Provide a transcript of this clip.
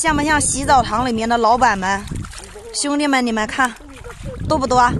像不像洗澡堂里面的老板们？兄弟们你们看多不多